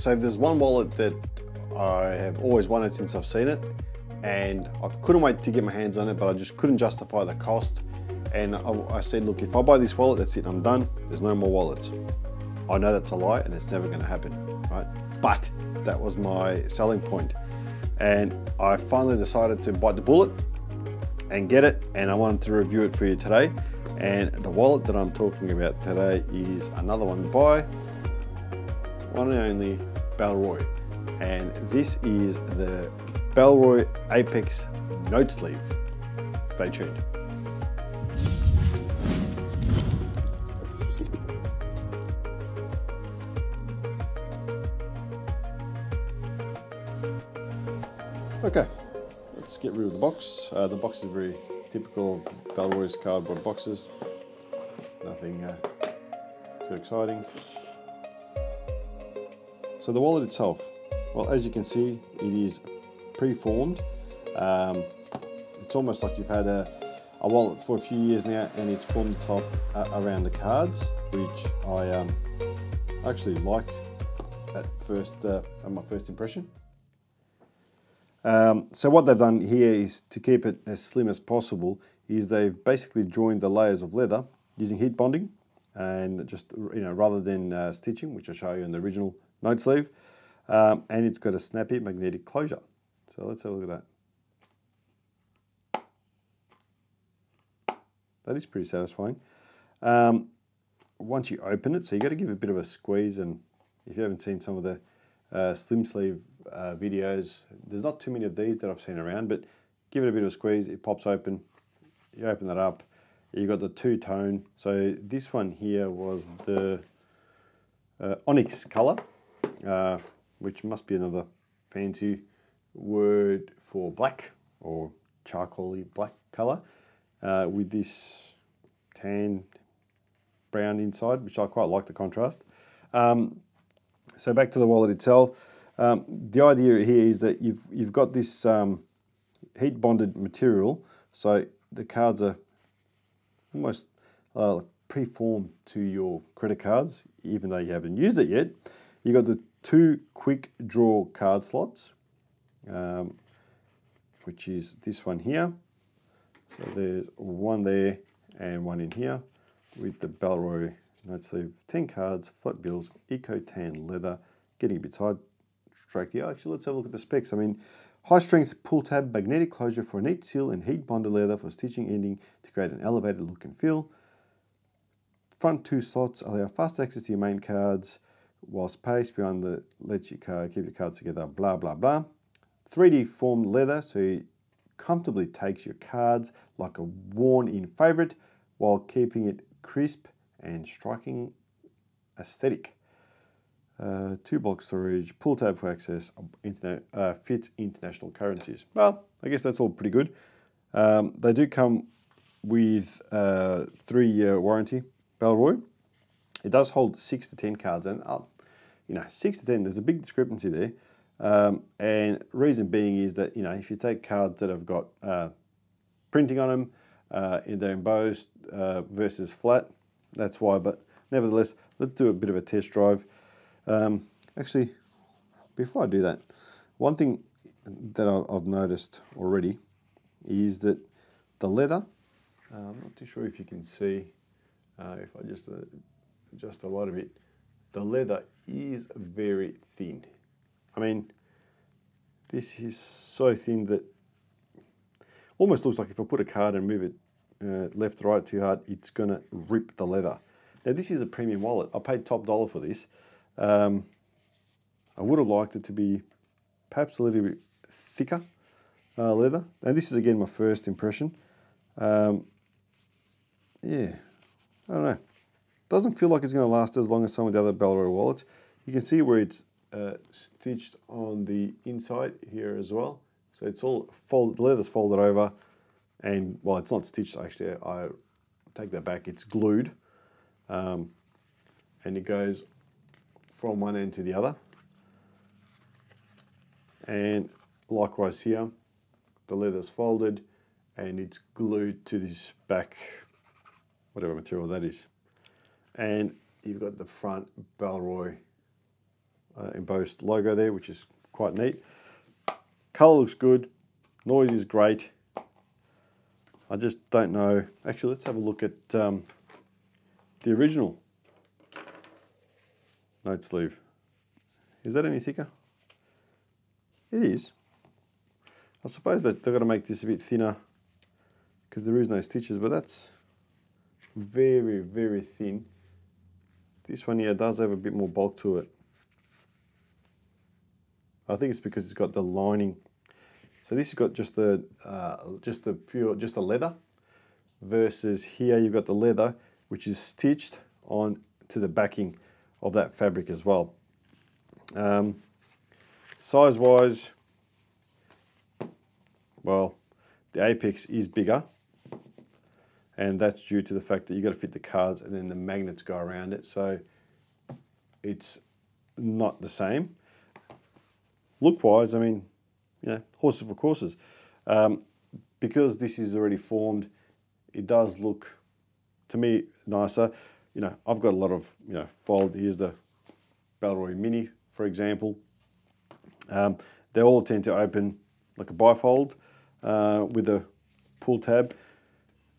so there's one wallet that I have always wanted since I've seen it, and I couldn't wait to get my hands on it, but I just couldn't justify the cost. And I, I said, look, if I buy this wallet, that's it, I'm done. There's no more wallets. I know that's a lie and it's never going to happen, right? But that was my selling point. And I finally decided to bite the bullet and get it. And I wanted to review it for you today. And the wallet that I'm talking about today is another one by one and only Bellroy. And this is the Bellroy Apex Note Sleeve. Stay tuned. Okay, let's get rid of the box. Uh, the box is very typical of Bellroy's cardboard boxes. Nothing uh, too exciting. So the wallet itself, well, as you can see, it is pre-formed. Um, it's almost like you've had a, a, wallet for a few years now and it's formed itself uh, around the cards, which I um, actually like at first, uh, at my first impression. Um, so what they've done here is to keep it as slim as possible is they've basically joined the layers of leather using heat bonding and just you know rather than uh, stitching which I show you in the original note sleeve um, and it's got a snappy magnetic closure so let's have a look at that that is pretty satisfying um, once you open it so you got to give it a bit of a squeeze and if you haven't seen some of the uh, slim sleeve uh, videos. There's not too many of these that I've seen around, but give it a bit of a squeeze, it pops open. You open that up, you got the two tone. So this one here was the uh, onyx color, uh, which must be another fancy word for black or charcoaly black color uh, with this tan brown inside, which I quite like the contrast. Um, so back to the wallet itself. Um, the idea here is that you've, you've got this um, heat bonded material, so the cards are almost uh, pre-formed to your credit cards, even though you haven't used it yet. You've got the two quick draw card slots, um, which is this one here. So there's one there and one in here with the Bellroy note sleeve 10 cards, flat bills, eco tan leather, getting a bit tight, strike the Actually, let's have a look at the specs. I mean, high strength pull tab magnetic closure for a neat seal and heat bonded leather for stitching ending to create an elevated look and feel. Front two slots allow fast access to your main cards, while space behind the lets you card, keep your cards together, blah, blah, blah. 3D formed leather, so it comfortably takes your cards like a worn in favorite while keeping it crisp and striking aesthetic. Uh, two block storage, pull tab for access, internet, uh, fits international currencies. Well, I guess that's all pretty good. Um, they do come with a three-year warranty, Bellroy. It does hold six to 10 cards, and uh, you know, six to 10, there's a big discrepancy there. Um, and reason being is that, you know, if you take cards that have got uh, printing on them, uh, they're embossed uh, versus flat, that's why. But nevertheless, let's do a bit of a test drive. Um, actually, before I do that, one thing that I've noticed already is that the leather, uh, I'm not too sure if you can see, uh, if I just uh, adjust a lot of it, the leather is very thin. I mean, this is so thin that almost looks like if I put a card and move it uh, left to right too hard, it's going to rip the leather. Now this is a premium wallet. I paid top dollar for this. Um, I would have liked it to be perhaps a little bit thicker uh, leather. And this is again my first impression. Um, yeah, I don't know. Doesn't feel like it's going to last as long as some of the other Bellroy wallets. You can see where it's uh, stitched on the inside here as well. So it's all folded, the leather's folded over and well, it's not stitched actually. I take that back. It's glued, um, and it goes from one end to the other. And likewise here, the leather's folded and it's glued to this back, whatever material that is. And you've got the front Bellroy uh, embossed logo there, which is quite neat. Color looks good. Noise is great. I just don't know. Actually, let's have a look at um, the original note sleeve. Is that any thicker? It is. I suppose that they've got to make this a bit thinner because there is no stitches, but that's very, very thin. This one here does have a bit more bulk to it. I think it's because it's got the lining. So this has got just the uh, just the pure just the leather, versus here you've got the leather which is stitched on to the backing of that fabric as well. Um, size wise, well, the apex is bigger and that's due to the fact that you've got to fit the cards and then the magnets go around it. So it's not the same. Look wise, I mean, you know, horses for courses. Um, because this is already formed, it does look, to me, nicer. You know, I've got a lot of, you know, fold. Here's the Bellroy Mini, for example. Um, they all tend to open like a bifold uh, with a pull tab.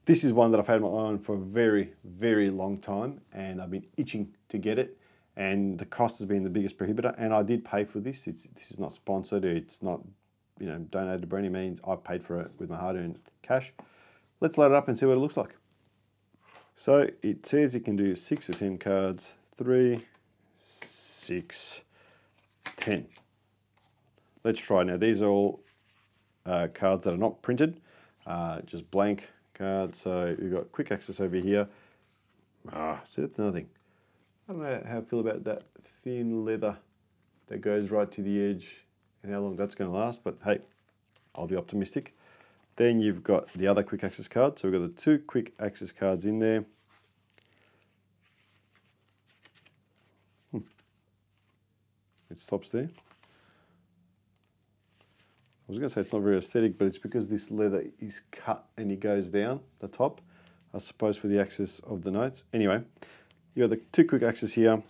This is one that I've had my eye on for a very, very long time and I've been itching to get it and the cost has been the biggest prohibitor and I did pay for this. It's, this is not sponsored, it's not you know donated by any means. I paid for it with my hard-earned cash. Let's load it up and see what it looks like. So it says you can do 6 or 10 cards, 3, 6, 10. Let's try now. These are all uh, cards that are not printed, uh, just blank card. So we've got quick access over here. Ah, see, that's nothing. I don't know how I feel about that thin leather that goes right to the edge and how long that's going to last, but hey, I'll be optimistic. Then you've got the other quick access card. So we've got the two quick access cards in there. Hmm. It stops there. I was going to say it's not very aesthetic, but it's because this leather is cut and it goes down the top, I suppose for the access of the notes. Anyway, you got the two quick access here.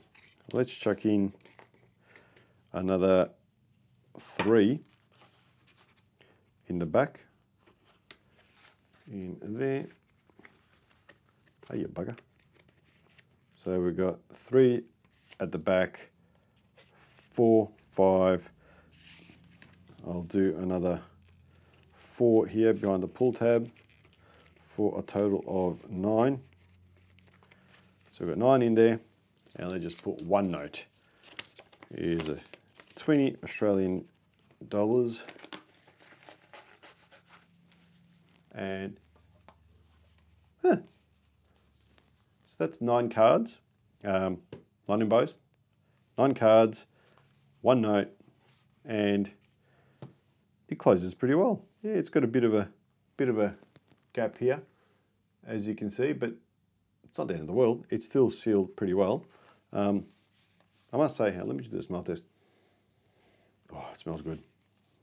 Let's chuck in another three in the back. In there. Hey, you bugger. So we've got three at the back, four, five, I'll do another four here behind the pull tab for a total of nine. So we've got nine in there and let's just put one note. Here's a 20 Australian dollars and huh. so that's nine cards, um, nine embossed, nine cards, one note and it closes pretty well. Yeah, it's got a bit of a bit of a gap here, as you can see, but it's not the end of the world. It's still sealed pretty well. Um, I must say, let me do a smell test. Oh, it smells good.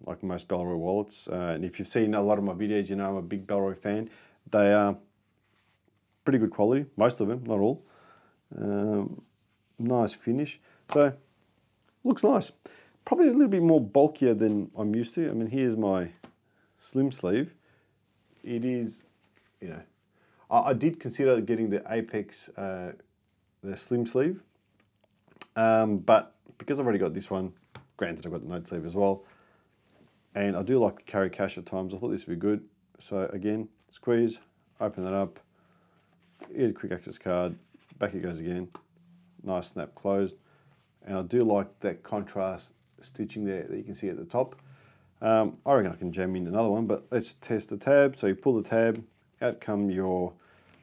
Like most Bellroy wallets. Uh, and if you've seen a lot of my videos, you know I'm a big Bellroy fan. They are pretty good quality, most of them, not all. Um, nice finish. So, looks nice probably a little bit more bulkier than I'm used to. I mean, here's my slim sleeve. It is, you know, I, I did consider getting the Apex, uh, the slim sleeve, um, but because I've already got this one, granted I've got the note sleeve as well, and I do like to carry cash at times, I thought this would be good. So again, squeeze, open that up, here's a quick access card, back it goes again, nice snap closed. And I do like that contrast stitching there that you can see at the top. Um, I reckon I can jam in another one, but let's test the tab. So you pull the tab, out come your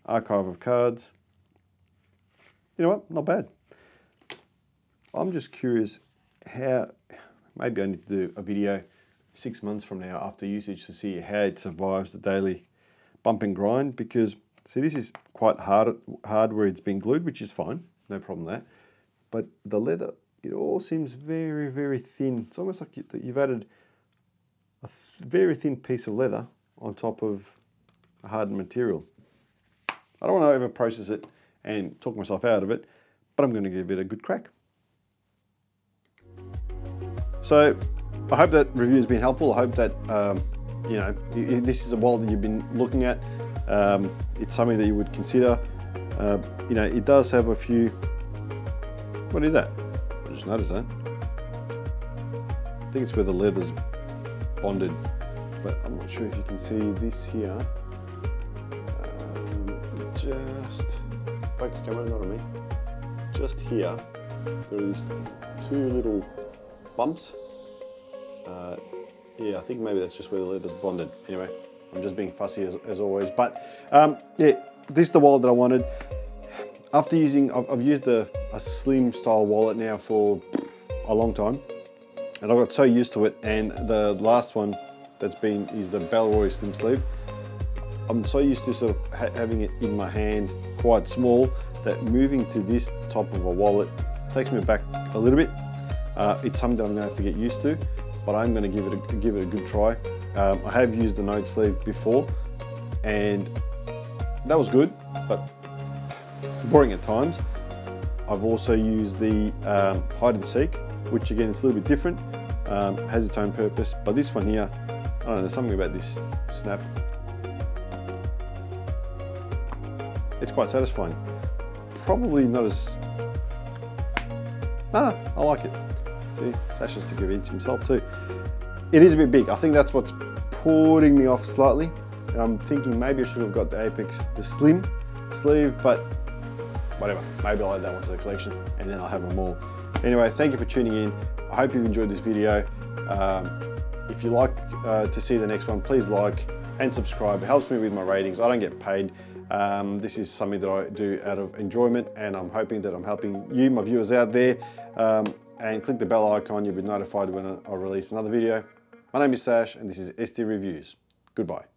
archive of cards. You know what, not bad. I'm just curious how, maybe I need to do a video six months from now after usage to see how it survives the daily bump and grind because see this is quite hard hard where it's been glued which is fine no problem there but the leather it all seems very, very thin. It's almost like you've added a very thin piece of leather on top of a hardened material. I don't want to over process it and talk myself out of it, but I'm going to give it a good crack. So I hope that review has been helpful. I hope that, um, you know, this is a wallet that you've been looking at, um, it's something that you would consider. Uh, you know, it does have a few, what is that? Just noticed that. I think it's where the leather's bonded, but I'm not sure if you can see this here. Um, just, focus camera, not on me. Just here, there are these two little bumps. Uh, yeah, I think maybe that's just where the leather's bonded. Anyway, I'm just being fussy as, as always. But um, yeah, this is the wallet that I wanted. After using, I've, I've used a, a, slim style wallet now for a long time. And I got so used to it. And the last one that's been is the Bellroy Slim Sleeve. I'm so used to sort of ha having it in my hand, quite small, that moving to this type of a wallet takes me back a little bit. Uh, it's something that I'm gonna have to get used to, but I'm gonna give it a, give it a good try. Um, I have used the note sleeve before, and that was good, but boring at times. I've also used the um, hide and seek, which again it's a little bit different, um, has its own purpose, but this one here, I don't know, there's something about this snap. It's quite satisfying. Probably not as, ah, I like it. See, Sasha's to give in to himself too. It is a bit big. I think that's what's putting me off slightly. And I'm thinking maybe I should have got the Apex, the slim sleeve, but whatever. Maybe I'll add that one to the collection and then I'll have them all. Anyway, thank you for tuning in. I hope you've enjoyed this video. Um, if you like uh, to see the next one, please like and subscribe. It helps me with my ratings. I don't get paid. Um, this is something that I do out of enjoyment and I'm hoping that I'm helping you, my viewers out there. Um, and click the bell icon, you'll be notified when I release another video. My name is Sash and this is ST Reviews. Goodbye.